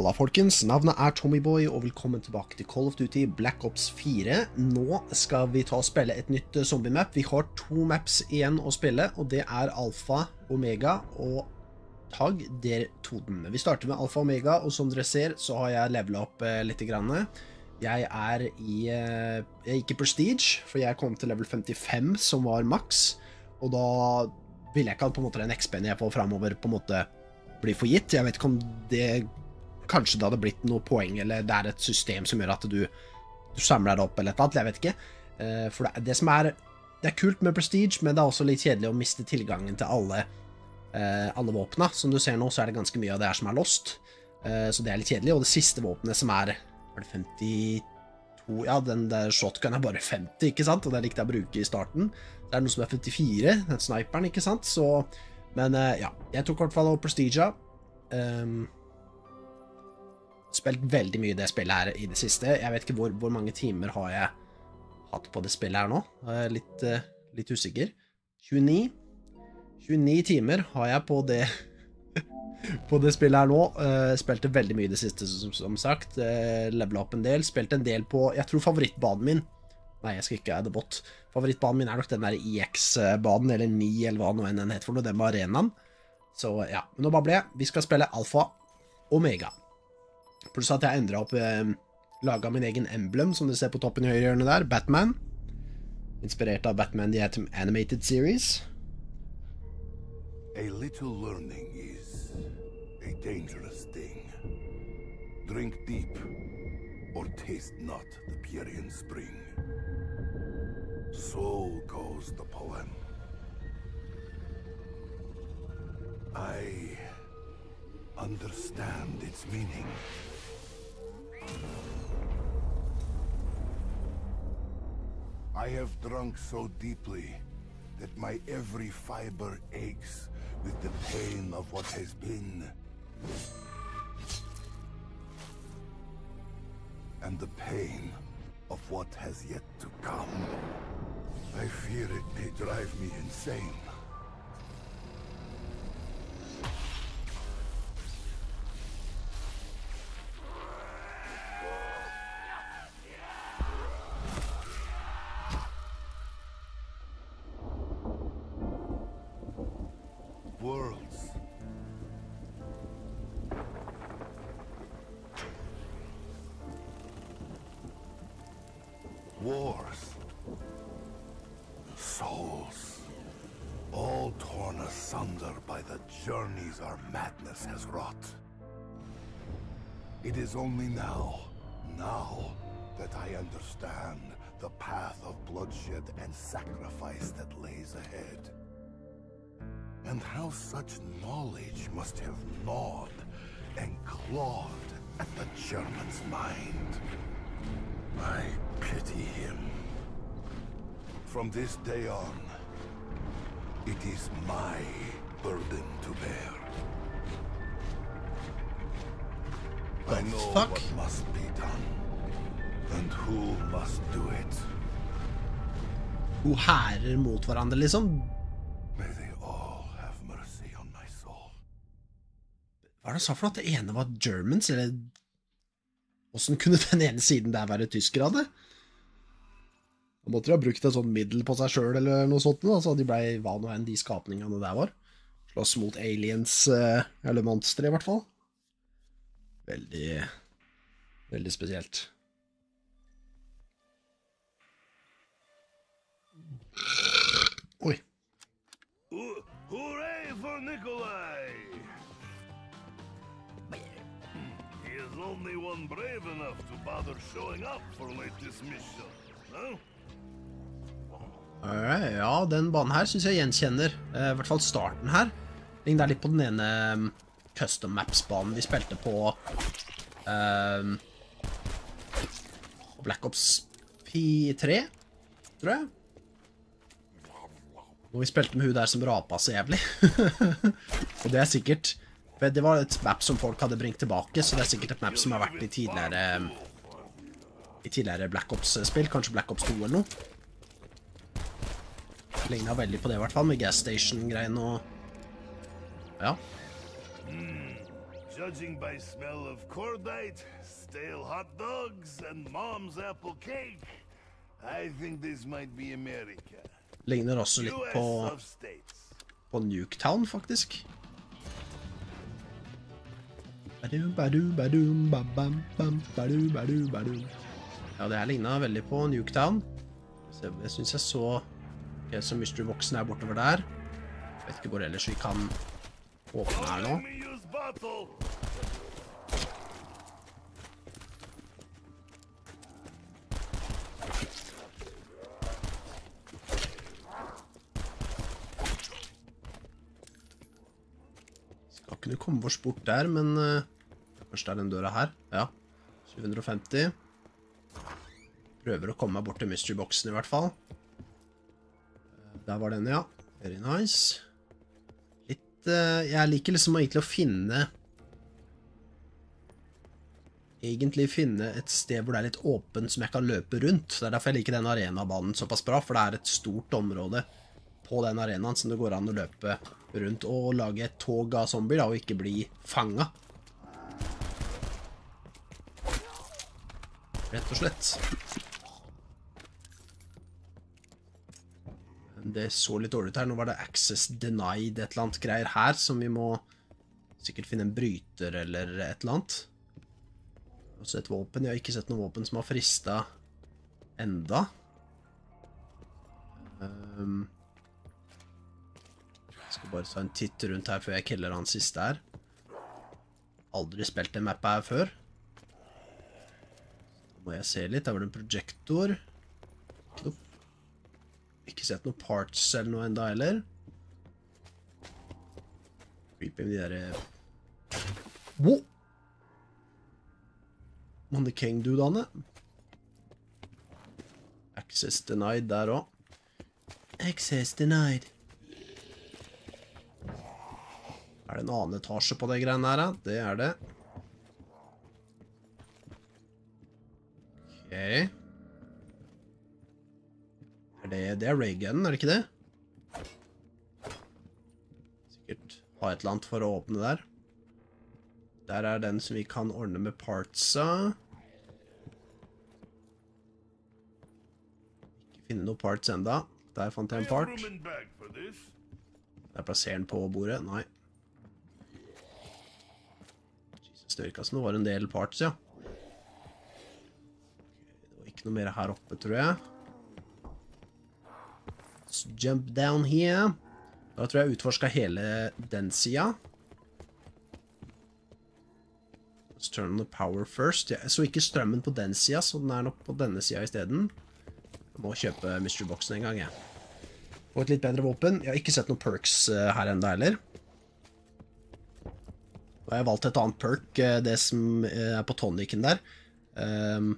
Halla, folkens. Navnet er Tommyboy, og velkommen tilbake til Call of Duty Black Ops 4. Nå skal vi ta og spille et nytt eh, zombie-map. Vi har to maps igjen å spille, og det er Alfa, Omega og Tag der Toden. Vi starter med Alfa Omega, og som dere ser, så har jeg levela opp eh, litt. Grann. Jeg er i eh, Prestige, for jeg kom til level 55, som var maks. Og da ville jeg ikke at den XP-en jeg får framover, på en måte blir for gitt. Jeg vet ikke om det Kanskje det hadde blitt noe poeng, eller det er et system som gjør at du, du samler deg opp, eller et eller annet. Jeg vet ikke. Eh, for det, det, som er Det er kult med Prestige, men det er også litt kjedelig å miste tilgangen til alle, uh, alle våpna. Som du ser nå, så er det ganske mye av det her som er lost. Uh, så det er litt kjedelig. Og det siste våpenet som er Var det 52 Ja, den der shotgun er bare 50, ikke sant? Og det likte jeg å bruke i starten. Det er noe som er 54, den sniperen, ikke sant? Så Men ja. Jeg tok i hvert fall Prestige. Um, spilt veldig mye det spillet her i det siste. Jeg vet ikke hvor, hvor mange timer har jeg hatt på det spillet her nå. Jeg er litt, uh, litt usikker. 29. 29 timer har jeg på det på det spillet her nå. Uh, spilte veldig mye i det siste, som, som sagt. Uh, Levela opp en del. Spilte en del på Jeg tror favorittbanen min Nei, jeg skal ikke adde bot. Favorittbanen min er nok den der IX-banen, eller 9, eller hva nå enn den heter for noe. Den var arenaen. Så ja. Men nå babler jeg. Vi skal spille Alfa Omega. Pluss at jeg endra opp eh, Laga min egen emblem, som du ser på toppen i høyre hjørne der. Batman. Inspirert av Batman The Animated Series. A little learning is a dangerous thing. Drink deep, or taste not the Pierian spring. So goes the poem. I understand its meaning. I have drunk so deeply that my every fiber aches with the pain of what has been. And the pain of what has yet to come. I fear it may drive me insane. Is only now, now, that I understand the path of bloodshed and sacrifice that lays ahead. And how such knowledge must have gnawed and clawed at the German's mind. I pity him. From this day on, it is my burden to bear. I know fuck? what must be done, and who must do it. To hærer mot hverandre, liksom. May they all have mercy on my soul. Hva er det han sa for noe? At det ene var Germans, eller Åssen kunne den ene siden der være tyskere av det? Da måtte de ha brukt et sånt middel på seg sjøl eller noe sånt, da, så de blei hva nå enn de skapningene der var. Slåss mot aliens, eh, eller monstre, i hvert fall. Veldig Veldig spesielt. Oi. Hooray for Nikolai! He is only one brave enough to bother showing up for latest mission. Huh? Alright, ja, den banen her syns jeg gjenkjenner. eh, I hvert fall starten her. Ligner litt på den ene um, custom maps-banen vi spilte på um, Black Ops P3, tror jeg. Og vi spilte med hun der som rapa så jævlig. Og det er sikkert Det var et map som folk hadde bringt tilbake, så det er sikkert et map som har vært i tidligere I tidligere Black Ops-spill. Kanskje Black Ops 2 eller noe. Ligna veldig på det, i hvert fall, med gas station-greiene og Ja. Judging Judging by smell of cordite, stale hot dogs, and mom's apple cake, I think this might be America. Ligner også litt på, på Nuketown, faktisk. Badum, babam, bam, badum. Ja, det her ligna veldig på Nuketown. Jeg syns jeg så Ok, så Mystery Boxen er bortover der. Vet ikke hvor ellers vi kan åpne her nå. Skal ikke du. Komme oss bort der, men uh, Først er den døra her. Ja. 750. Prøver å komme meg bort til mystery boxen i hvert fall. Eh, Der var den, ja. Very nice. Eh, Jeg liker liksom egentlig å finne Egentlig finne et sted hvor det er litt åpent som jeg kan løpe rundt. Det er derfor jeg liker den arenabanen såpass bra, for det er et stort område på den arenaen som det går an å løpe rundt og lage et tog av zombier da, og ikke bli fanga. Rett og slett. Det så litt dårlig ut her. Nå var det access denied et eller annet greier her, som vi må sikkert finne en bryter eller et eller annet. Også et våpen. Jeg har ikke sett noe våpen som har frista enda. Um, jeg skal bare ta en titt rundt her før jeg killer han siste her. Aldri spilt en mappa her før. Nå må jeg se litt. Der var det en projektor. Ikke, ikke sett noen parts eller noe enda heller. Creepy med de derre Wow! Mannekeng-dudene. Access denied der òg. Access denied. Er det en annen etasje på det greiene her? Det er det. Ok. Det, det er Raygun, er det ikke det? Sikkert ha et eller annet for å åpne der. Der er den som vi kan ordne med partsa. Ikke finne noe parts enda. Der fant jeg en part. Der plasserer den på bordet. Nei. Jesus, det virka som det var en del parts, ja. Det var ikke noe mer her oppe, tror jeg. Let's jump down here. Da tror jeg jeg utforska hele den sida. Let's turn on the power first. Jeg så ikke strømmen på den sida, så den er nok på denne sida isteden. Jeg må kjøpe mystery boxen en gang, jeg. Og et litt bedre våpen. Jeg har ikke sett noen perks eh, her enda heller. Og jeg valgt et annet perk, eh, det som eh, er på tonicen der. Um,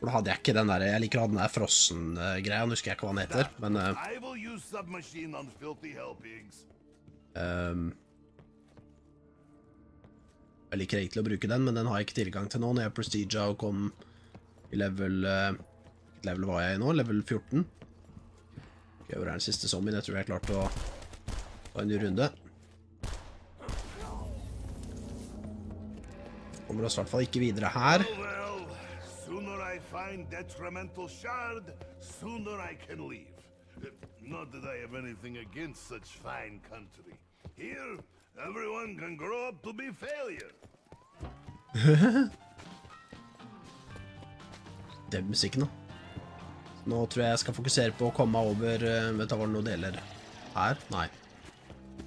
for da hadde jeg ikke den der Jeg liker å ha den der frossen-greia. Nå husker jeg ikke hva den heter, men hell um, Jeg liker egentlig å bruke den, men den har jeg ikke tilgang til nå når jeg prestigia og kom i level Hvilket level var jeg i nå? Level 14? Ok, hvor er den siste zombien? Jeg tror jeg klarte å ta en ny runde. Kommer oss i hvert fall ikke videre her. Find detrimental shard, sooner I can leave. Not that I have anything against such fine country. Here, everyone can grow up to be failure. Er musikken, da. Nå tror jeg jeg skal fokusere på å komme meg over eh, Vet du, hva noen deler her? Nei.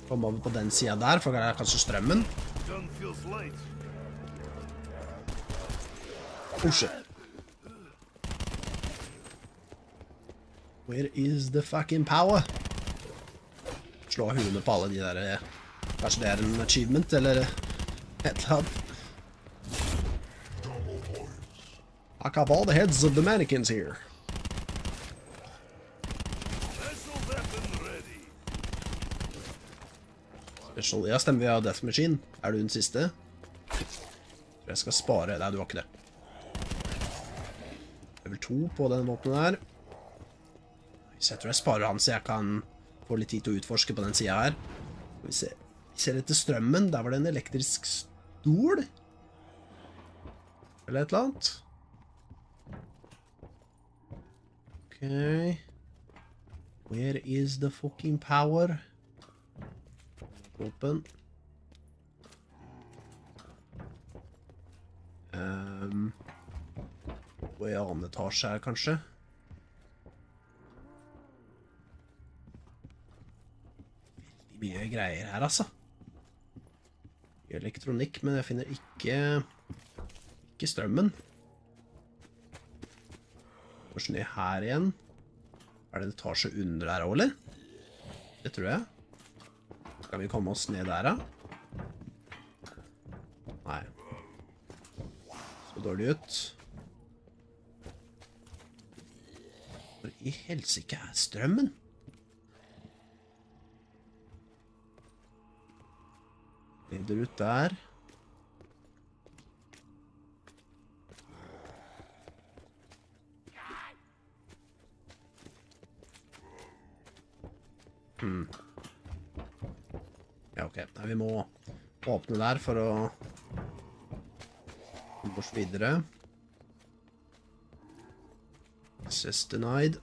Komme over på den sida der, for det er kanskje strømmen. Oh, shit. Where is the fucking power? Slå hundene på alle de der eh, Kanskje det er en achievement, eller et eller annet. Knock off all the heads of the mannequins here. Special. Ja, stemmer vi av Death Machine. Er du den siste? Jeg skal spare Nei, du har ikke det. Level 2 på den våpenet der. Så jeg tror jeg sparer han, så jeg kan få litt tid til å utforske på den sida her. Skal vi se. Vi ser etter strømmen. Der var det en elektrisk stol. Eller et eller annet. Ok. Where is the fucking power? Våpen. Um, og i annen etasje her, kanskje. Veldig mye greier her, altså. Elektronikk, men jeg finner ikke ikke strømmen. Går snø her igjen. Er det en etasje under der òg, eller? Det tror jeg. Skal vi komme oss ned der, da? Nei. Så dårlig ut. Hvor i helsike er strømmen? Leder ut der. Hmm. Ja, ok. Nei, vi må åpne der for å komme oss videre. Access denied.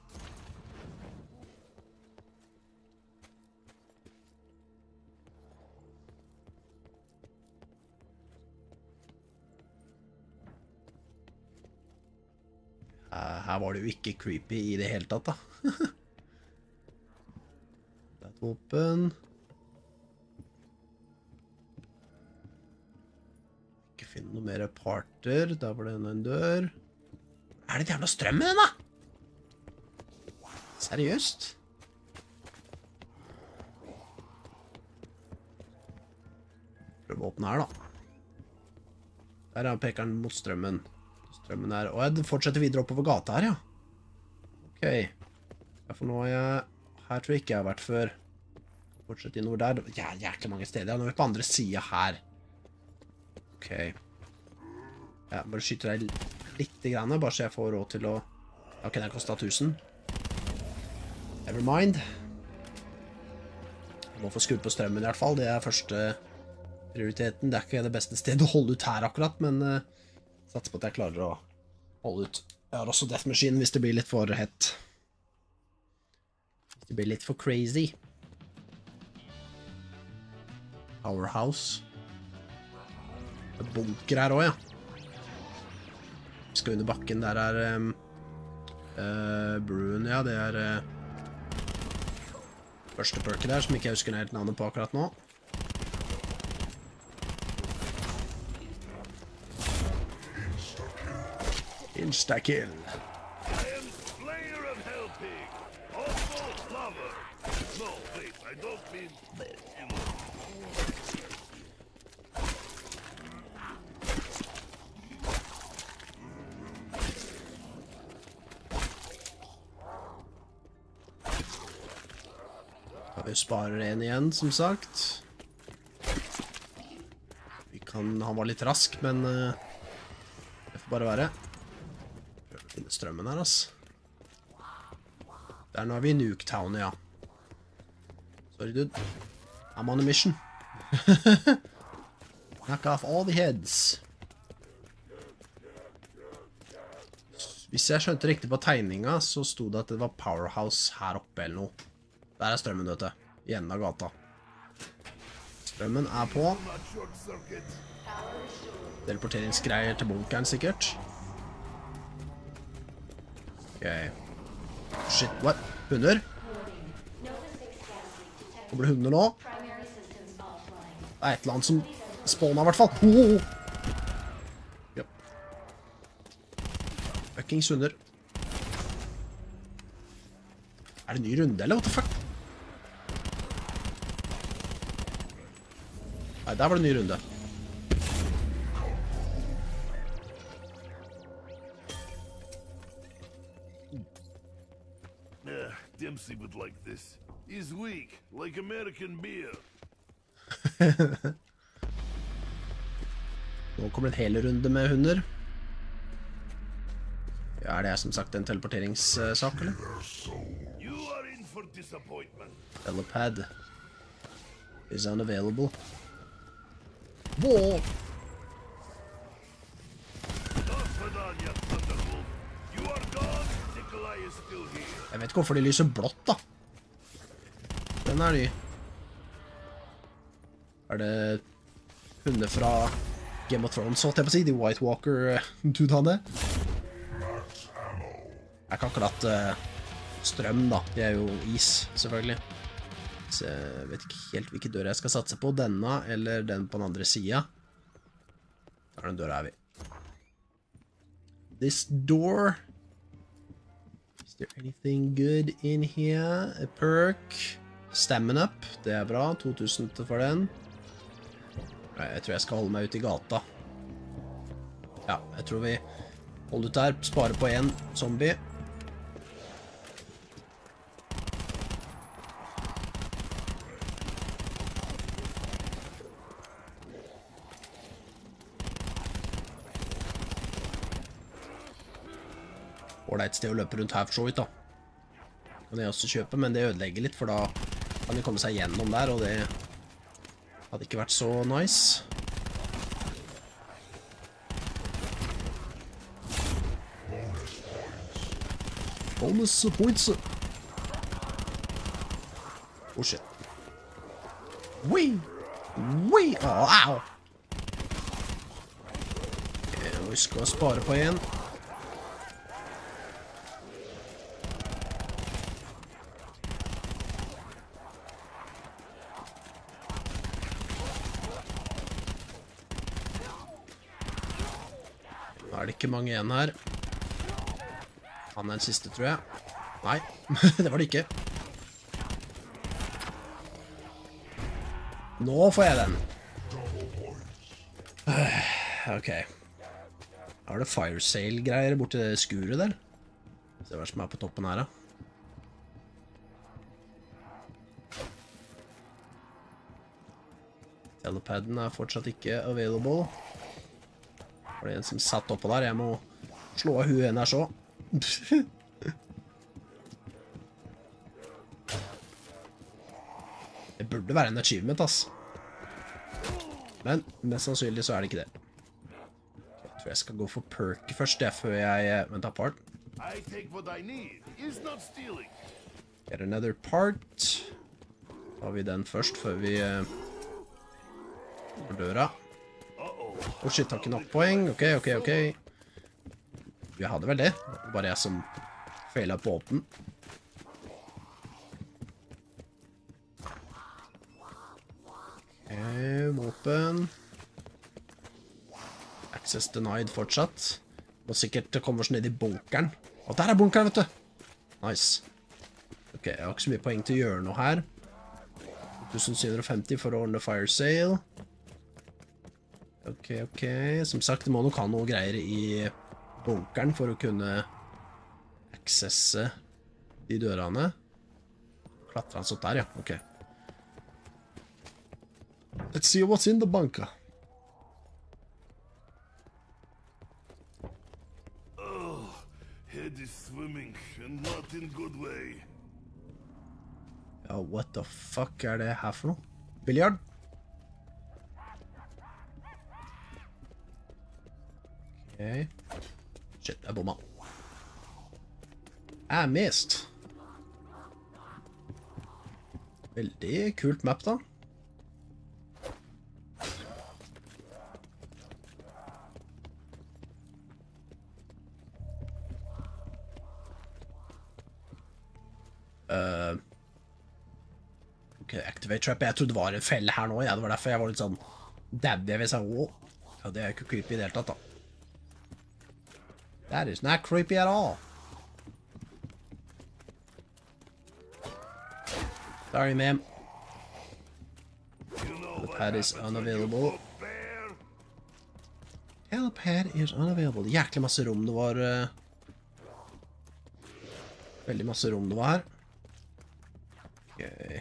Ikke creepy i det hele tatt, da. Det er et våpen. Ikke finne noe mer parter. Der var det enda en dør. Er det den jævla strømmen, den, da? Seriøst? Prøv å åpne her, da. Der er pekeren mot strømmen. Strømmen er Å, den fortsetter videre oppover gata her, ja. OK. Ja, for nå er jeg Her tror jeg ikke jeg har vært før. Fortsett innover der. Det er jæklig mange steder. Nå er vi på andre sida her. OK. Ja, bare skyter deg lite grann, bare så jeg får råd til å OK, den kosta 1000. Never mind. Jeg må få skrudd på strømmen i hvert fall. Det er første prioriteten. Det er ikke det beste stedet å holde ut her akkurat, men uh, satser på at jeg klarer å holde ut. Jeg har også Death Machine hvis det blir litt for hett. Hvis det blir litt for crazy. Powerhouse. Det er bunker her òg, ja. Vi skal under bakken. Der er um, uh, Bruen, ja. Det er uh, første perket der, som ikke jeg husker helt navnet på akkurat nå. Instakill. I am Slayer of Hellpig, also lover. No, wait, I don't mean you. Ja, vi sparer en igjen, som sagt. Kan, han var litt rask, men eh, det får bare være. Strømmen her, ass. Der nå er vi i Nuketown, ja. Sorry, dude. I'm on a mission. Knock off all the heads. Hvis jeg skjønte riktig på tegninga, så sto det at det var Powerhouse her oppe eller noe. Der er strømmen, vet du. I enden av gata. Strømmen er på. Teleporteringsgreier til bunkeren, sikkert. Ok. Shit, what? Hunder? Kommer det hunder nå? Det er et eller annet som spawner, i hvert fall. Ho, Yep. Fuckings hunder. Er det ny runde, eller? What the fuck? Nei, der var det ny runde. This. He's weak, like American beer. Nå kommer det en hel runde med hunder. Ja, er det som sagt en teleporteringssak, eller? You are in for disappointment. Telepad. is unavailable. Whoa! Jeg vet ikke hvorfor de lyser blått, da. Den er ny. Er det hunder fra Game of Thrones, holdt jeg på å si? De White Walker-dudene? Det er ikke akkurat uh, strøm, da. Det er jo is, selvfølgelig. Så jeg vet ikke helt hvilken dør jeg skal satse på. Denne eller den på den andre sida. Der er den døra er vi. This door Is there anything good in here? A perk. Stamina up. Det er bra. 2000 for den. Nei, jeg tror jeg skal holde meg ute i gata. Ja, jeg tror vi holder ut der. Sparer på én zombie. ålreit sted å løpe rundt her, for så vidt, da. Kan jeg også kjøpe, men det ødelegger litt, for da kan de komme seg gjennom der, og det hadde ikke vært så nice. Bonus points. Oh, shit. Wee! Wee! Oh, au! husker å spare på igjen. Ikke mange igjen her. Han er den siste, tror jeg. Nei, det var det ikke. Nå får jeg den. Ok. Har det fire sale-greier borti skuret der. Se hva som er på toppen her, da. Telepaden er fortsatt ikke available. Det en som satt oppå der? Jeg må slå av huet hennes så. Det burde være en achievement, ass. Men mest sannsynlig så er det ikke det. Jeg tror jeg skal gå for perk først, det, før jeg Vent, apart. Get another part. Tar vi den først, før vi På døra. Å, oh, shit, har ikke nok poeng. OK, OK, OK. Vi hadde vel det. Bare jeg som feila på åpen. OK, våpen. Access denied fortsatt. Må sikkert komme oss ned i bunkeren. Å, der er bunkeren, vet du! Nice. OK, jeg har ikke så mye poeng til å gjøre noe her. 1750 for å ordne fire sale. Ok, ok. Som sagt, det må nok ha noe greier i bunkeren for å kunne aksesse de dørene. Klatre han sånn der, ja. Ok. Let's see what's in the bunker. Oh, head is swimming, and not in good way. Ja, what the fuck er det her for noe? Biljard? Okay. Shit, jeg bomma. Jeg mist. Veldig kult map, da. Uh, ok, Activate Trap. Jeg trodde det var en felle her nå. Ja. Det var derfor jeg var litt sånn dabby hvis jeg Wow. Ja, det er ikke creepy i det hele tatt, da. That is not creepy at all. Sorry, ma'am. The pad is unavailable. Helipad is unavailable. Jæklig masse rom det var uh, Veldig masse rom det var her. Okay.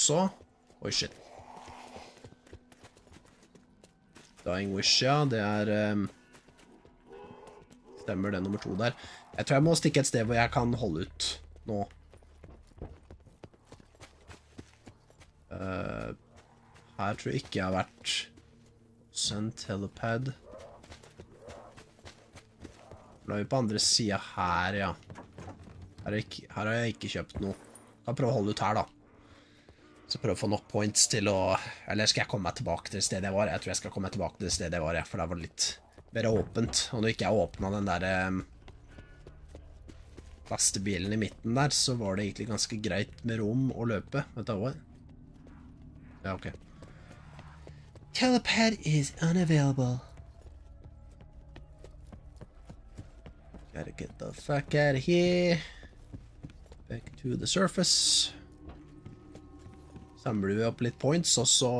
Også. Oi, shit. Dying Wish, ja. Det er um, Stemmer det nummer to der. Jeg tror jeg må stikke et sted hvor jeg kan holde ut nå. Uh, her tror jeg ikke jeg har vært. Send telepad. Nå er vi på andre sida her, ja. Her, har jeg ikke kjøpt noe. Kan prøve å holde ut her, da. Så prøve å få nok points til å Eller skal jeg komme meg tilbake til det stedet jeg var? Jeg tror jeg skal komme meg tilbake til det stedet jeg var, for der var det litt mer åpent. Og når ikke jeg åpna den der um, lastebilen i midten der, så var det egentlig ganske greit med rom å løpe. Vet du hva? Ja, ok. Telepad is unavailable. Gotta get the fuck out of here. Back to the surface. Samler vi opp litt points, og så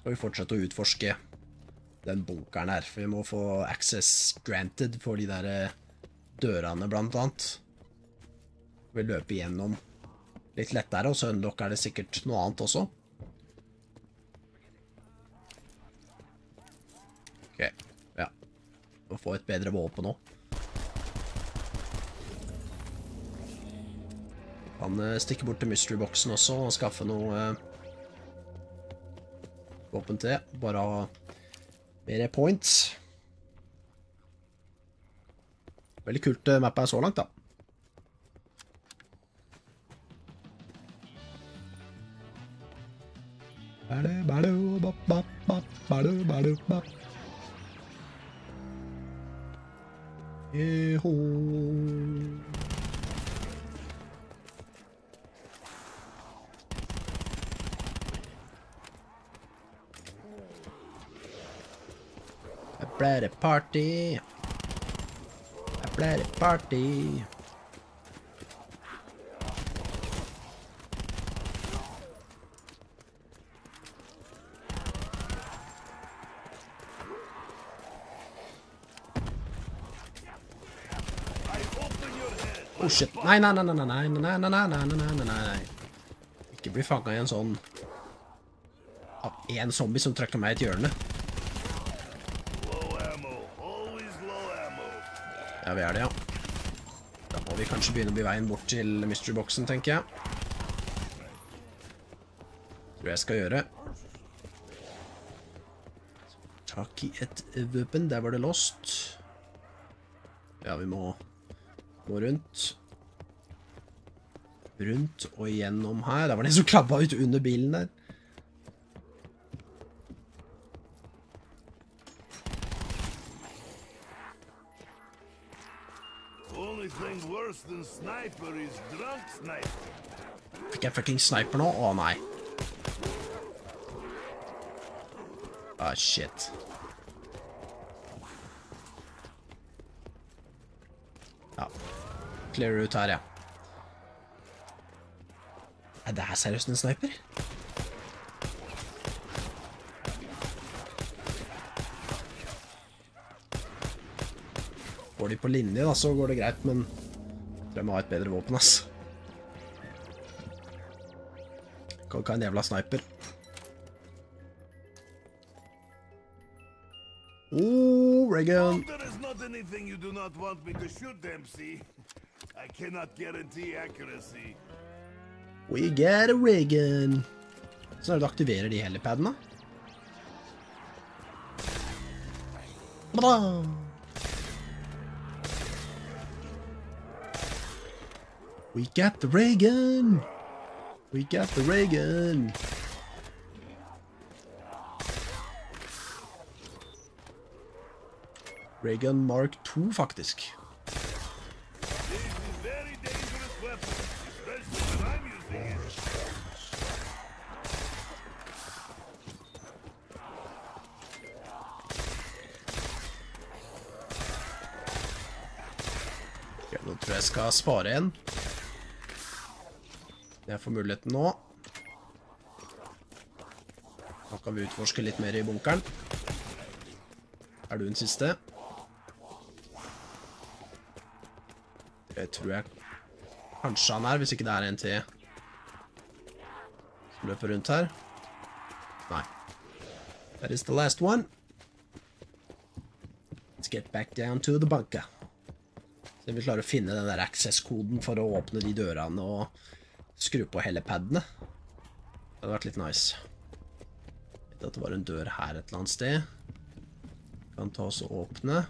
skal vi fortsette å utforske den bunkeren her. For vi må få access granted for de der eh, dørene, blant annet. Vi løper gjennom litt lettere, og så unlocker det sikkert noe annet også. Ok, ja. Må få et bedre våpen også. Kan stikker stikke bort til mystery-boksen også og skaffe noe uh, våpen til. Bare ha mer points. Veldig kult uh, er så langt, da. Bado, A det party. A det party. Oh shit. Nei, nei, nei, nei, nei, nei, nei, nei, nei, nei, nei, nei, nei. Ikke bli fanget i en sånn Av en zombie som trakk meg i et hjørne. Ja, vi er det, ja. Da må vi kanskje begynne å bli veien bort til mystery-boksen, tenker jeg. Tror jeg skal gjøre. Tak i et våpen. Der var det lost. Ja, vi må gå rundt. Rundt og gjennom her. Der var det en som klabba ut under bilen der. Fucking sniper nå? Å nei. Ah, shit. Ja. Clear ut her, ja. Er det her seriøst en sniper? Går de på linje, da, så går det greit, men jeg tror jeg må ha et bedre våpen, ass. Kan ikke ha en sniper. Oh, Reagan! There is not anything you do not want me to shoot, Dempsey. I cannot guarantee accuracy. We got a Reagan. Så er det du aktiverer de helipadene. Bra! We got the Reagan! We got the ray gun. Ray gun Mark II, faktisk. Jeg tror jeg skal spare en. Jeg får muligheten nå. Da kan vi utforske litt mer i bunkeren. Er du den siste? Det tror jeg kanskje han er, hvis ikke det er en til som løper rundt her. Nei. That is the last one. Let's get back down to the bunker. Så vi klarer å finne den der access-koden for å åpne de dørene og skru på hele padene. Det hadde vært litt nice. Vet at det var en dør her et eller annet sted. Kan ta oss og åpne.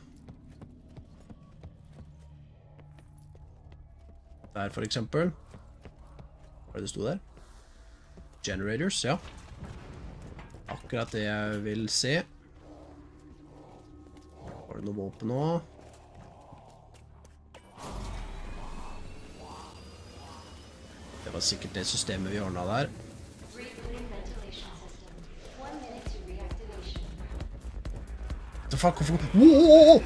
Der, for eksempel. Hva er det det sto der? Generators, ja. Akkurat det jeg vil se. Var det noe våpen nå? Var sikkert det systemet vi ordna der. The fuck? Hvorfor Wow!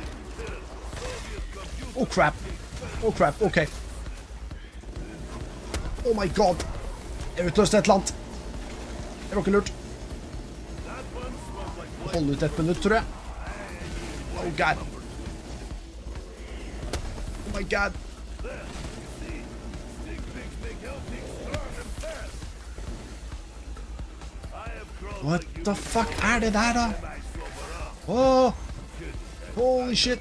Oh crap. Oh crap, ok. Oh my god. Jeg utløste et eller annet. Det var ikke lurt. Holde ut et minutt, tror jeg. Oh god. Oh my god. What the fuck er det der, da? Åh! Holy shit!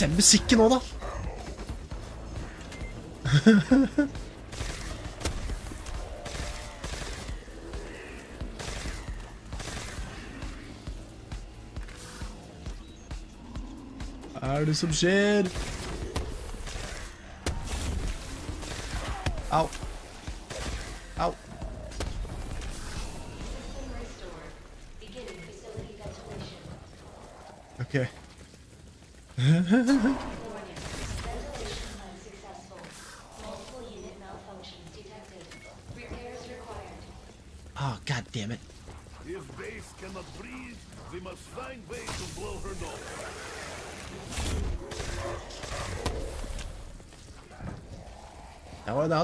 Den musikken nå, da! Hva er det som skjer? Au.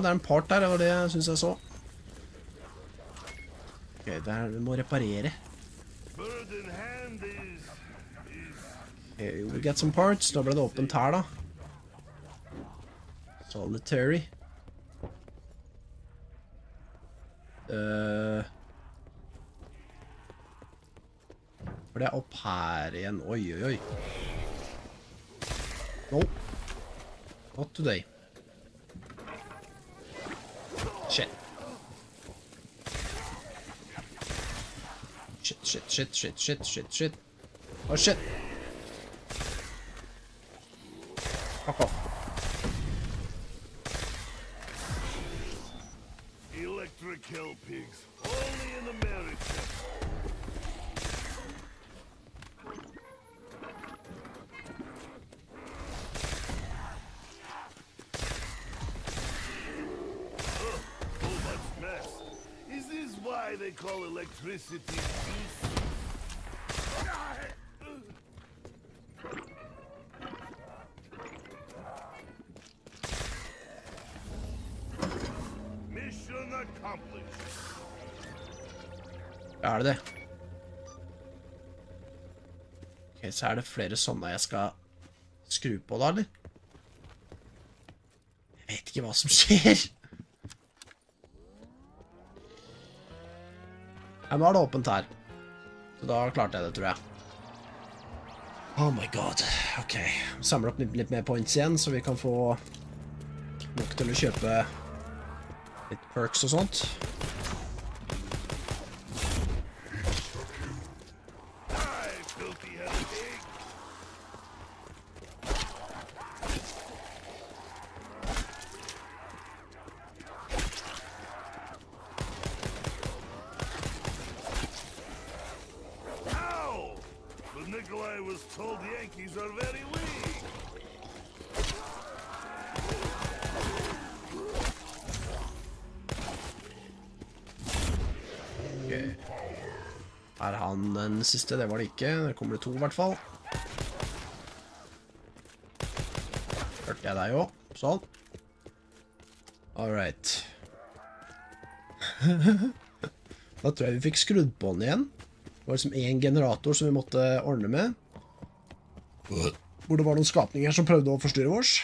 Det er en part der, det var det jeg synes jeg så. Ok, det er, vi må reparere. Okay, we get some parts. Da ble det åpent her, da. Solitary. Uh, for det er opp her igjen. Oi, oi, oi. No. Not today. Shit, shit, shit, shit, shit, shit. Oh, shit. Fuck off. Så er det flere sånne jeg skal skru på da, eller? Jeg vet ikke hva som skjer. Nå er det åpent her. Så da klarte jeg det, tror jeg. Oh my god. Ok, samle opp litt, litt mer points igjen, så vi kan få nok til å kjøpe litt perks og sånt. Han den siste? Det var det ikke. Det kommer det to i hvert fall. Hørte jeg deg òg. Sånn. All right. da tror jeg vi fikk skrudd på den igjen. Det var liksom én generator som vi måtte ordne med. Hvor det var noen skapninger som prøvde å forstyrre oss.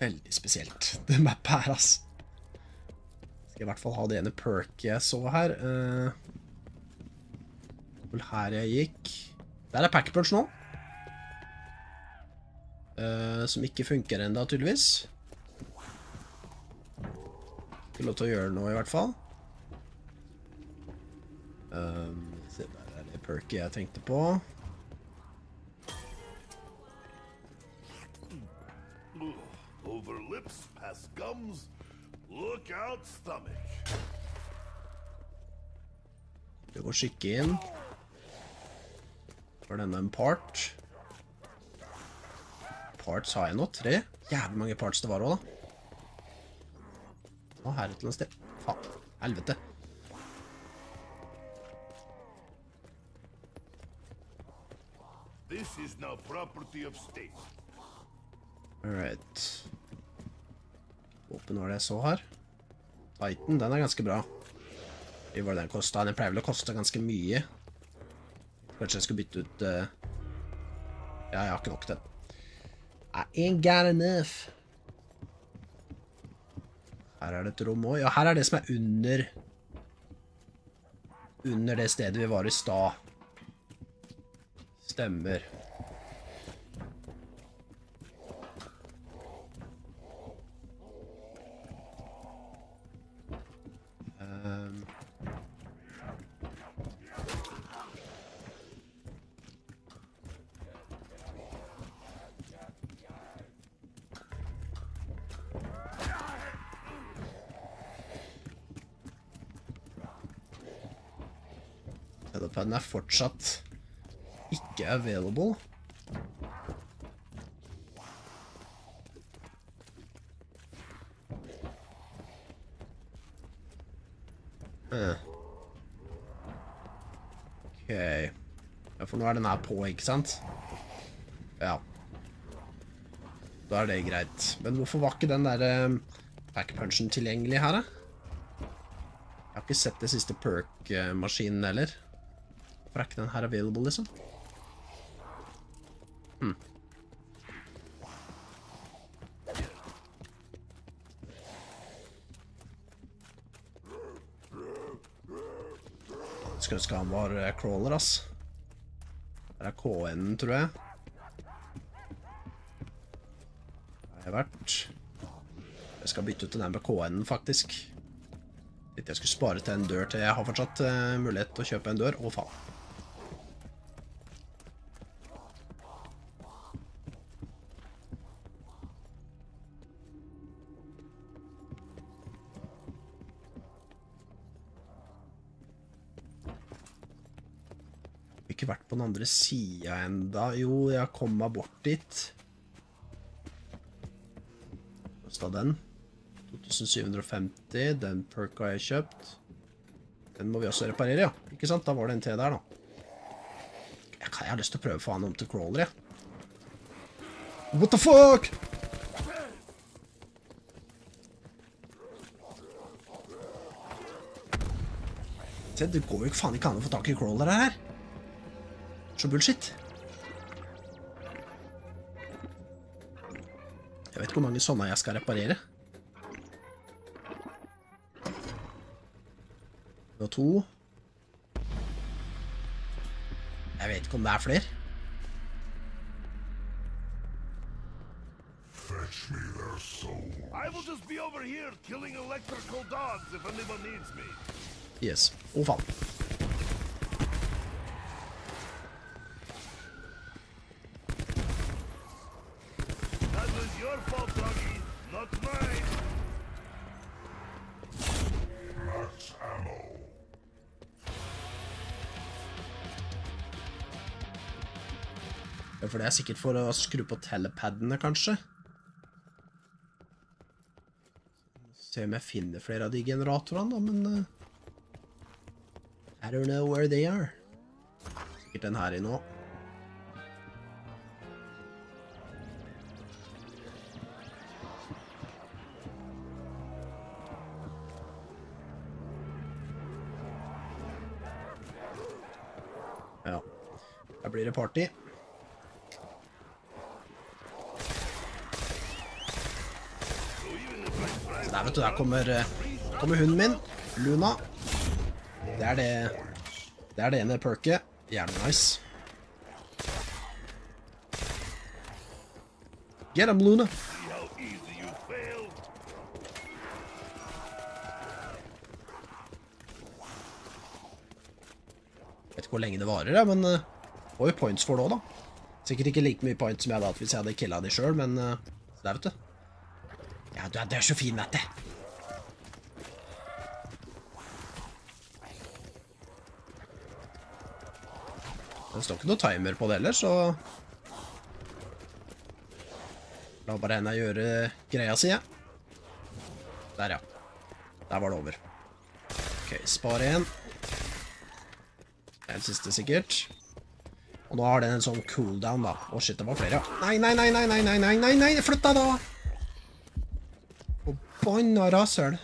Veldig spesielt, det mappet her, ass. Skal i hvert fall ha det ene perket jeg så her. Uh, vel her jeg gikk. Der er packpunch nå. Uh, som ikke funker enda tydeligvis. Ikke lov til å gjøre noe, i hvert fall. Um, se, der er det perket jeg tenkte på. Over lips, past gums. Look out, stomach. Det går skikke inn. For denne en part. Parts har jeg nå. Tre. Jævlig mange parts det var òg, da. Å, her et eller annet sted. Faen. Helvete. This is now property of state. Alright. Våpen var det jeg så her. Titan, den er ganske bra. Hva var det den kostet. Den pleier vel å koste ganske mye. Kanskje jeg skulle bytte ut... uh... Ja, jeg har ikke nok til. I ain't got enough. Her er det et rom òg. Ja, her er det som er under... Under det stedet vi var i stad. Stemmer. Er fortsatt ikke available. Eh. Ok. Ja, for nå er den her på, ikke sant? Ja. Da er det greit. Men hvorfor var ikke den der eh, backpunchen tilgjengelig her, da? Jeg har ikke sett det siste perk-maskinen heller. Hvorfor er ikke den her available, liksom? Hmm. Skulle ønske han var eh, crawler, ass. Der er KN, tror jeg. Har jeg vært. Jeg skal bytte ut den her med KN, faktisk. Litt jeg skulle spare til en dør til jeg har fortsatt eh, mulighet til å kjøpe en dør. Å, faen. Ikke vært på den andre sida enda. Jo, jeg kom meg bort dit. Kosta den? 2750. Den perka har jeg kjøpt. Den må vi også reparere, ja. Ikke sant? Da var det en til der, da. Jeg, har lyst til å prøve han om til crawler, jeg. What the fuck? Det går jo ikke faen ikke an å få tak i crawler her. Så bullshit. Jeg vet ikke hvor mange sånne jeg skal reparere. Og to. Jeg vet ikke om det er flere. Fetch me their soul. I will just be over here killing electrical dogs if anyone needs me. Yes. Å, faen. For det er sikkert for å skru på telepadene, kanskje. Se om jeg finner flere av de generatorene, da, men eh, I don't know where they are. Sikkert den her inne òg. Her blir det party. Der, vet du, der kommer, eh, kommer hunden min, Luna. Det er det Det er det ene perket. Jævlig nice. Get him, Luna. Vet ikke hvor lenge det varer, ja, men uh, får jo points for det òg, da. Sikkert ikke like mye points som jeg hadde hatt hvis jeg hadde killa de sjøl, men uh, så der, vet du du er, du er så fin, vet du. Det står ikke noe timer på det heller, så La bare henne gjøre greia si, ja Der, ja. Der var det over. OK, spar igjen. Den siste, sikkert. Og nå har den en sånn cooldown, da. Å, shit, det var flere, ja. Nei, nei, nei, nei, nei, nei, nei, nei, flytt deg, da! Forbanna rasøl.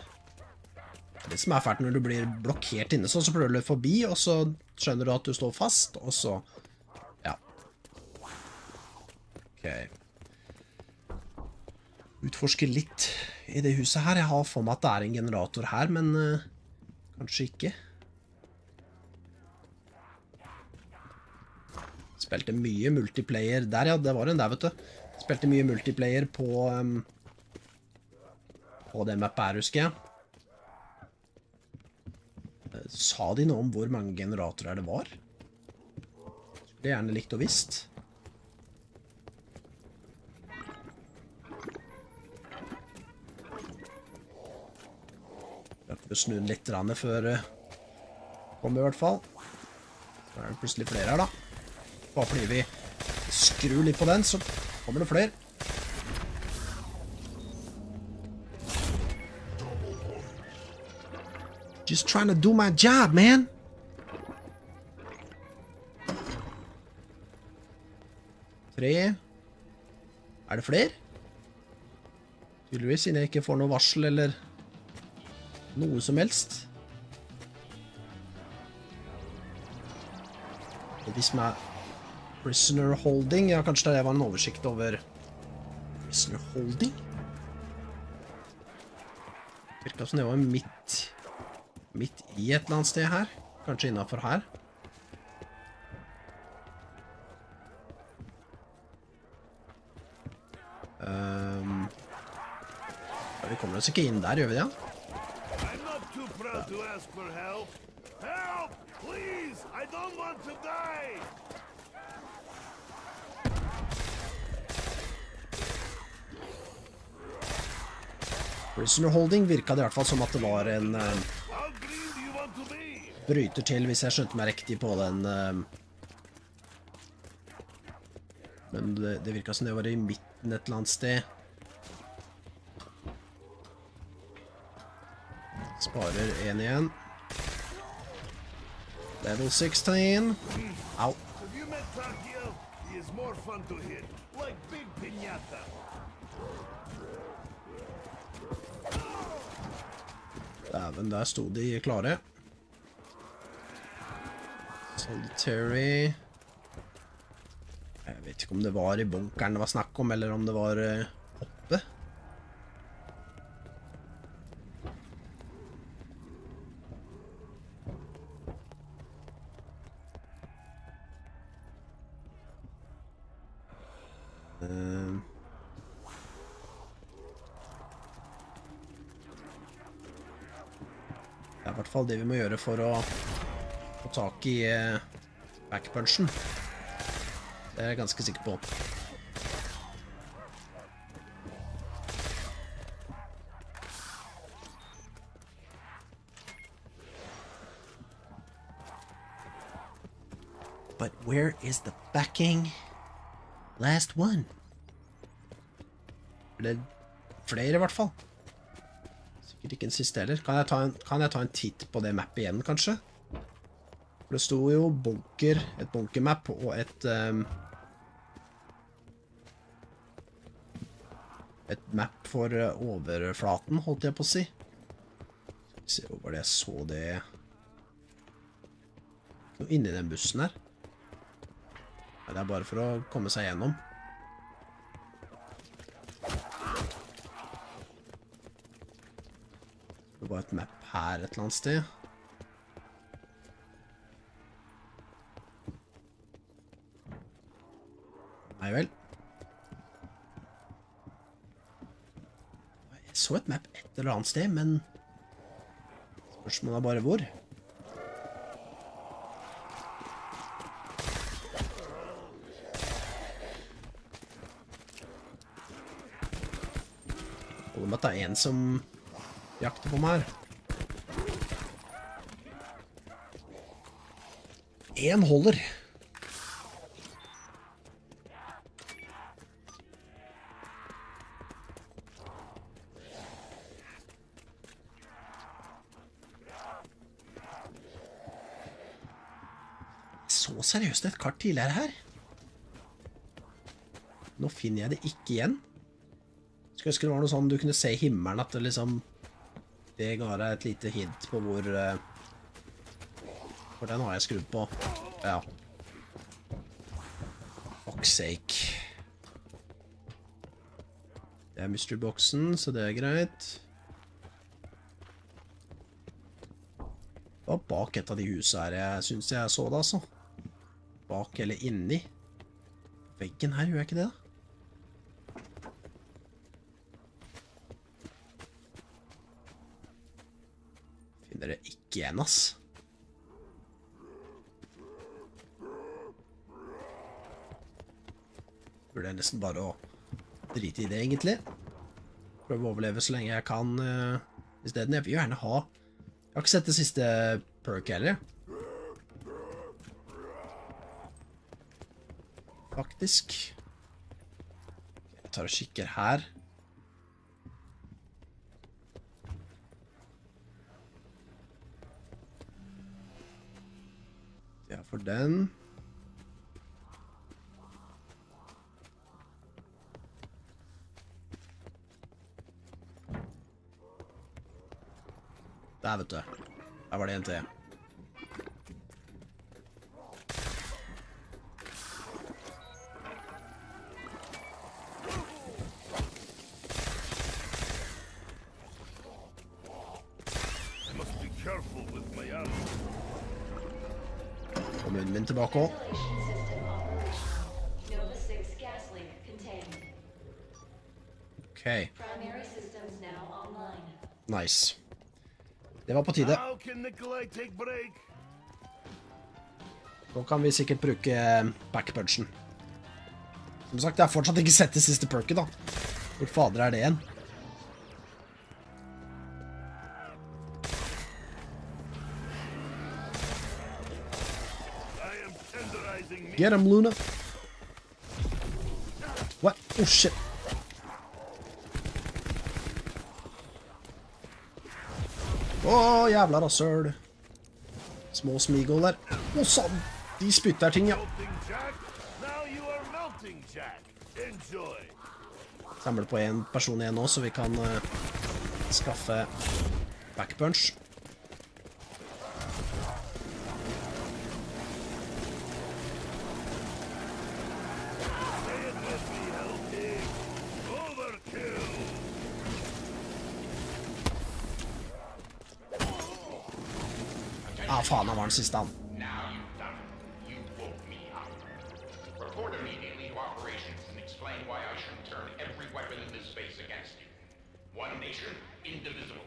Det er det som er fælt når du blir blokkert inne sånn, så prøver du å løpe forbi, og så skjønner du at du står fast, og så Ja. OK. Utforske litt i det huset her. Jeg har for meg at det er en generator her, men uh, kanskje ikke. Spilte mye multiplayer Der, ja, det var en der, vet du. Spilte mye multiplayer på um, På det mappet her, husker jeg. Eh, Sa de noe om hvor mange generatorer det var? Skulle gjerne likt å visst. Prøv å snu den litt før det kommer, i hvert fall. Så er det plutselig flere her, da. Bare fordi vi skrur litt på den, så kommer det flere. Just trying to do my job, man. Tre. Er det flere? Tydeligvis, siden jeg ikke får noe varsel eller noe som helst. Og de som er prisoner holding Ja, kanskje det var en oversikt over prisoner holding? Virka som det var midt Midt i et eller annet sted her. Kanskje innafor her. Ehm, ja, vi kommer oss ikke inn der, gjør vi det? Prisoner holding virka det i hvert fall som at det var en eh, bryter til, hvis jeg skjønte meg riktig på den eh, Men det, det virka som det var i midten et eller annet sted. Sparer én igjen. Level 16. Au. Dæven, der sto de klare. Solitary Jeg vet ikke om det var i bunkeren det var snakk om, eller om det var eh, oppe. Eh, Det er i hvert fall det vi må gjøre for å tak i eh, backpunchen. Det er jeg ganske sikker på. But where is the backing last one? Er flere, i hvert fall? Sikkert ikke en siste heller. Kan jeg ta en, kan jeg ta en titt på det mappet igjen, kanskje? For det sto jo bunker, et bunkermap og et um, Et map for eh, overflaten, holdt jeg på å si. Se var det jeg så det Noe inni den bussen her. Nei, Det er bare for å komme seg gjennom. Det var et map her et eller annet sted. Nei vel. Jeg så et map et eller annet sted, men spørsmålet er bare hvor. Holder med at det er en som jakter på meg her. Én holder. Seriøst et kart tidligere her. Nå finner jeg det ikke igjen. Skulle ønske det var noe sånn du kunne se i himmelen at det liksom Det ga deg et lite hint på hvor eh, For den har jeg skrudd på. Ja. Fuck's sake. Det er mystery-boksen, så det er greit. Det var bak et av de husene her jeg syns jeg så det, altså. Bak eller inni. Veggen her, gjør jeg ikke det, da? Finner det ikke igjen, ass. Burde jeg nesten bare å drite i det, egentlig. Prøve å overleve så lenge jeg kan uh, isteden. Jeg vil jo gjerne ha Jeg har ikke sett det siste perk heller. Faktisk. Jeg tar og kikker her. Ja, for den. Der, vet du. Der var det en til. Primary systems now online. nice. Det var på tide. Nå kan vi sikkert bruke eh, backpunchen. Som sagt, jeg har fortsatt ikke sett det siste perket, da. Hvor fader er det igjen? Get him, Luna. What? Oh, shit. Å, jævla rasøl. Små smigol der. Å, sann! De spytter ting, ja. Samler på en person igjen nå, så vi kan uh, skaffe backpunch. Say it with me, hell pig. Overkill. Ah, faen, han var den siste, han. Now you've done it. You woke me up. Report immediately to operations and explain why I should turn every weapon in this space against you. One nation, indivisible.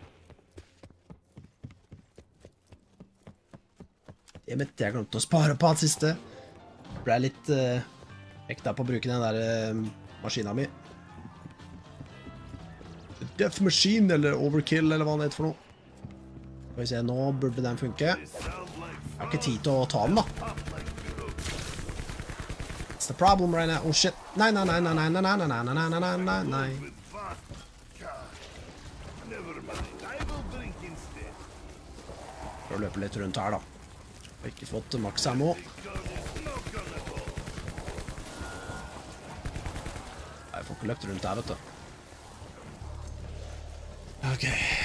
Dammit, jeg glemte å spare på han siste. Ble litt uh, på å bruke den der uh, maskina mi. Death Machine, eller Overkill, eller hva det heter for noe. Skal vi se, nå burde den funke. Jeg har ikke tid til å ta den, da. It's the problem right now. Oh, shit. Nei, nei, nei, nei, nei, nei, nei, nei, nei, nei, nei, nei, nei. nei, nei. Prøv å løpe litt rundt her, da. Har ikke fått maks go. Nei, Jeg får ikke løpt rundt her, vet du. Ok.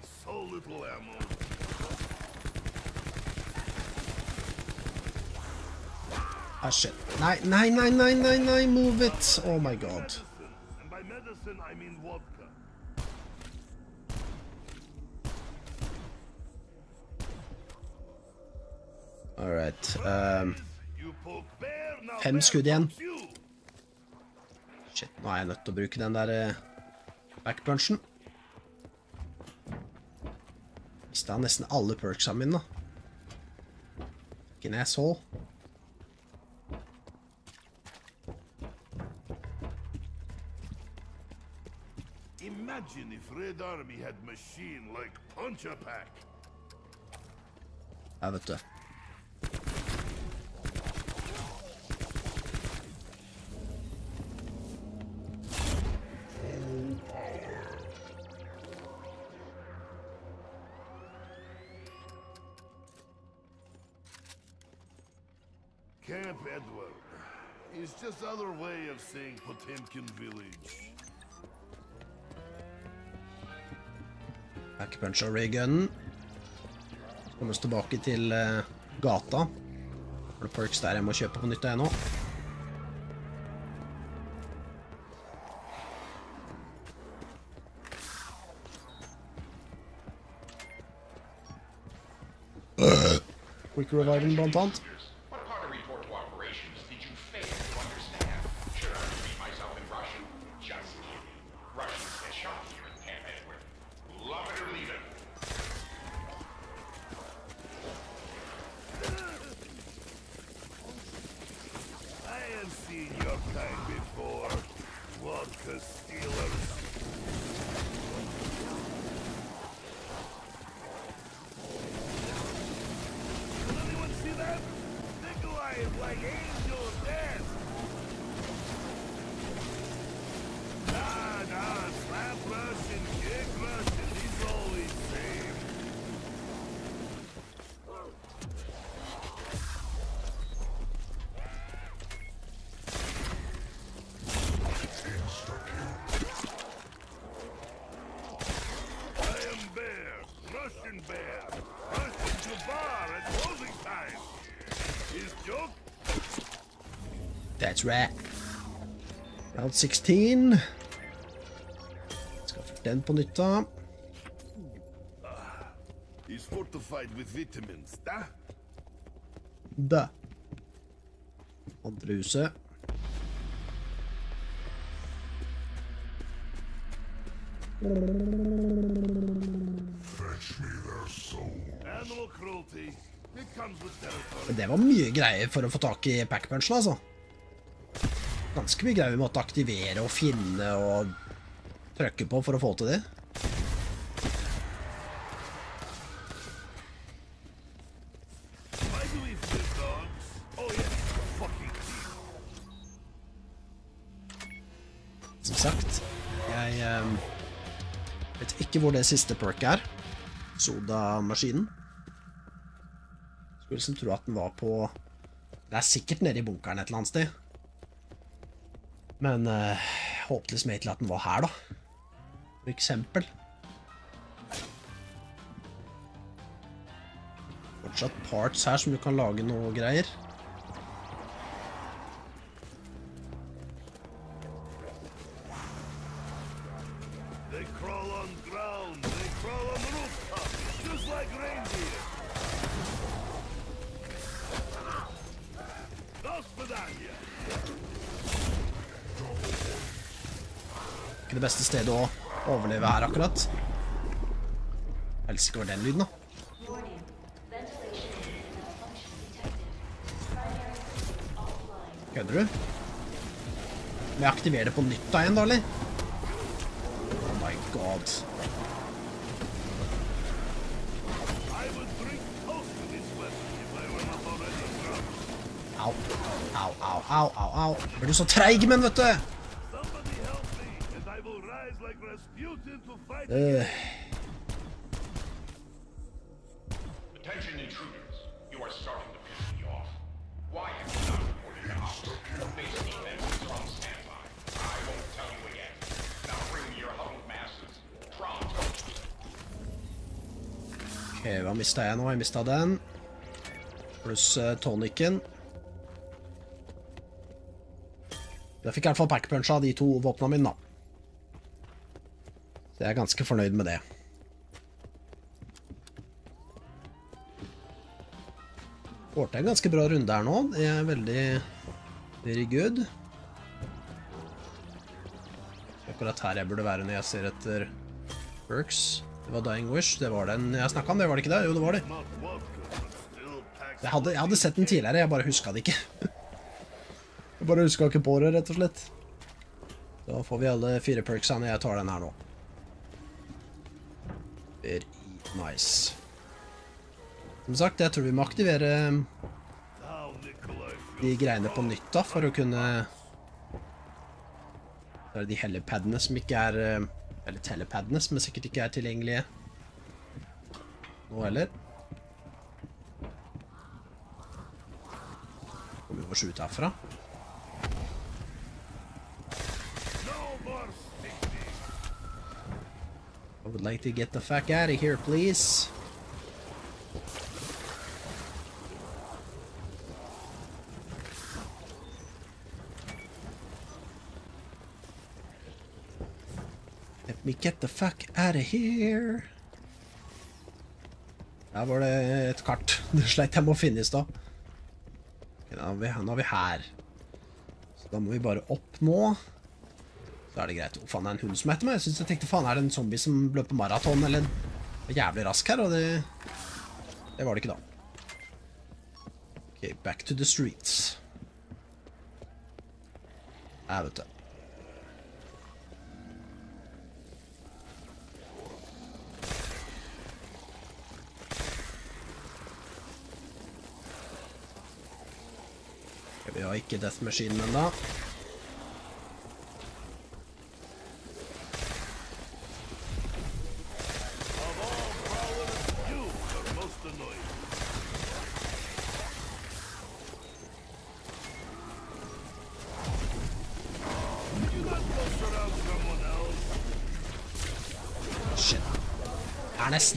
Get so little ammo. Ah, shit. Nei, nei, nei, nei, nei, nei, move it. Oh my god. And by medicine, I mean vodka. All right. Um, You poke bear, now Fem skudd igjen. shit, nå er jeg nødt til å bruke den der eh, backpunchen. Mista nesten alle perksa mine, da. Fucking asshole. Imagine if Red Army had machine like Punch-A-Pack. Ja, vet du. Is just other way of saying Potemkin village. Backpunch og raygunnen. Kommer oss tilbake til uh, gata. Har det perks der jeg må kjøpe på nytt ennå? Quick reviving, blant annet. What part of report to operations did you fail to understand? Should I repeat myself in Russian? Just kidding. Russians get shot here in Camp Edward. Love it or leave it. I have seen your kind before. Vodka stealers. Did anyone see that? Nikolai is like angel of death. Nah, nah, slap Russian, kick Russian, he's always same. I am Bear, Russian Bear, Russian to bar at closing time. His joke? That's right. Round 16. Skal få den på nytt, da. He's fortified with vitamins, da? Da. Andre huset. Animal cruelty. It comes with territory. Men det var mye greier for å få tak i packpunchen, altså. Ganske mye greier vi måtte aktivere og finne og trykke på for å få til det. Som sagt, jeg ehm, vet ikke hvor det siste perket er. Soda-maskinen. Skulle liksom tro at den var på Det er sikkert nede i bunkeren et eller annet sted. Men uh, håpet liksom egentlig at den var her, da. For eksempel. Fortsatt parts her som du kan lage noe greier. Akkurat. Jeg elsker den lyden, da. Kødder du? Må jeg aktivere det på nytt da igjen, da, eller? Oh my god. Au. Au, au, au, au, au. Blir du så treig, men, vet du? Øh, Attention intruders. You are starting to piss me off. Why have you not reported to us? Base defense is on standby. I won't tell you again. Now bring your huddled masses. Pronto. hva mista jeg nå? Jeg mista den. Pluss uh, tonicen. Jeg fikk i hvert fall packpuncha de to våpnene mine, da. Så jeg er ganske fornøyd med det. Får til en ganske bra runde her nå. Det er veldig very good. Akkurat her jeg burde være når jeg ser etter perks. Det var Dying Wish. Det var den jeg snakka om, det var det ikke det? Jo, det var det. Jeg hadde, jeg hadde sett den tidligere, jeg bare huska det ikke. Jeg bare huska ikke på det, rett og slett. Da får vi alle fire perksene. Jeg tar den her nå. Nice. Som sagt, jeg tror vi må aktivere de greiene på nytt da, for å kunne Det er de hellepadene som ikke er eh, Eller telepadene som sikkert ikke er tilgjengelige nå heller. Kommer vi oss ut herfra? I would like to get the fuck out of here, please. Let me get the fuck out of here. Der var det et kart. Det sleit jeg med å finne i stad. Nå er vi her. Så da må vi bare opp nå. Så er det greit. Å, faen, det er en hund som heter meg. Jeg synes jeg tenkte, faen, er det en zombie som løper maraton, eller er jævlig rask her, og det, det var det ikke da. Ok, back to the streets. Nei, vet du. Vi har ikke Death Machine ennå.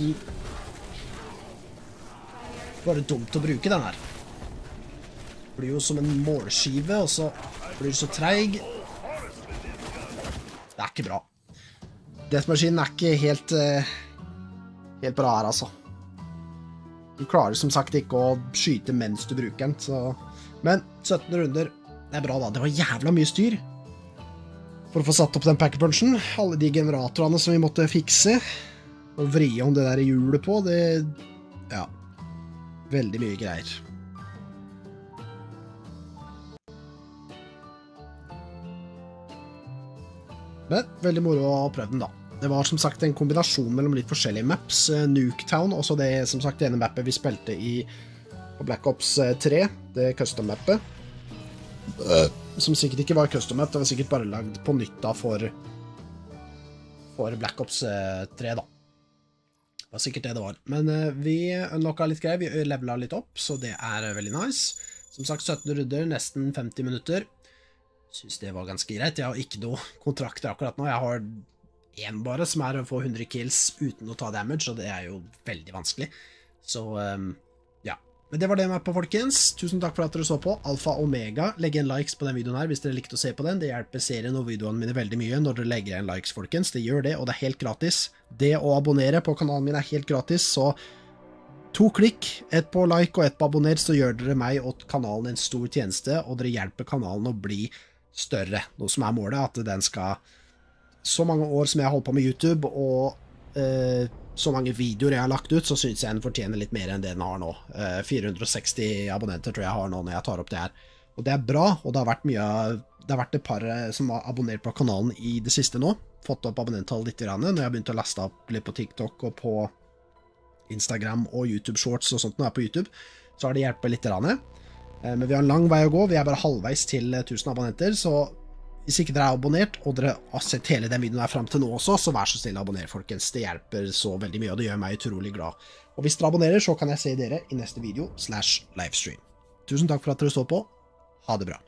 Det er nesten bare dumt å bruke den her. Blir jo som en målskive, og så blir du så treig. Det er ikke bra. Deathmaskinen er ikke helt eh, Helt bra her, altså. Du klarer som sagt ikke å skyte mens du bruker den, så Men 17 runder, det er bra, da. Det var jævla mye styr for å få satt opp den packerpunchen. Alle de generatorene som vi måtte fikse. Og vri om det der hjulet på, det Ja. Veldig mye greier. Men veldig moro å prøve den, da. Det var som sagt en kombinasjon mellom litt forskjellige maps. Eh, Nuketown, også det som sagt det ene mappet vi spilte i på Black Ops 3, det custom-mappet. Som sikkert ikke var custom-map, det var sikkert bare lagd på nytt da for, for Black Ops 3, da. Det var sikkert det det var. Men eh, vi unlocka litt greier, vi levela litt opp, så det er eh, veldig nice. Som sagt 17 runder, nesten 50 minutter. Syns det var ganske greit. Jeg har ikke noe kontrakter akkurat nå. Jeg har én bare, som er å få 100 kills uten å ta damage, og det er jo veldig vanskelig. Så um. Men det var det med på, folkens. Tusen takk for at dere så på. Alfa Omega. Legg igjen likes på den videoen her hvis dere likte å se på den. Det hjelper serien og videoene mine veldig mye når dere legger igjen likes, folkens. Det gjør det, og det er helt gratis. Det å abonnere på kanalen min er helt gratis, så To klikk, ett på like og ett på abonner, så gjør dere meg og kanalen en stor tjeneste, og dere hjelper kanalen å bli større. Noe som er målet, at den skal Så mange år som jeg har holdt på med YouTube, og eh, så mange videoer jeg har lagt ut, så syns jeg den fortjener litt mer enn det den har nå. Eh, 460 abonnenter tror jeg har nå når jeg tar opp det her. Og det er bra, og det har vært mye Det har vært et par eh, som har abonnert på kanalen i det siste nå. Fått opp abonnenttallet litt når jeg har begynt å laste opp litt på TikTok og på Instagram og YouTube Shorts og sånt når jeg er på YouTube, så har det hjulpet litt. Eh, Men vi har en lang vei å gå. Vi er bare halvveis til eh, 1000 abonnenter, så hvis ikke dere er abonnert, og dere har sett hele den videoen her fram til nå også, så vær så snill å abonnere, folkens. Det hjelper så veldig mye, og det gjør meg utrolig glad. Og hvis dere abonnerer, så kan jeg se dere i neste video slash livestream. Tusen takk for at dere så på. Ha det bra.